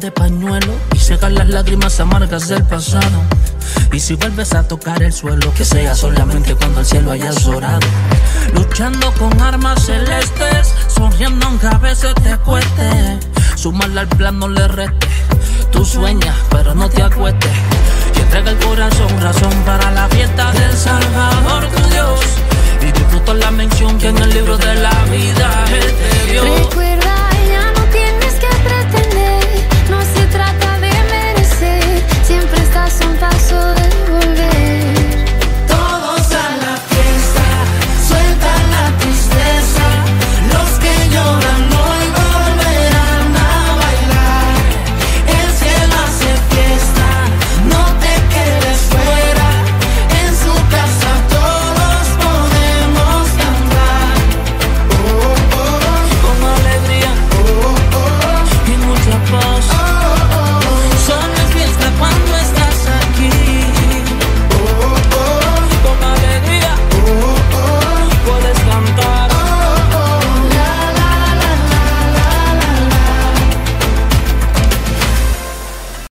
de pañuelo y secar las lágrimas amargas del pasado. Y si vuelves a tocar el suelo, que sea solamente cuando el cielo haya llorado. Luchando con armas celestes, sonriendo aunque a veces te cueste. Sumarle al plan no le reste. Tú sueñas, pero no te acuestes. Y entrega el corazón, razón para la fiesta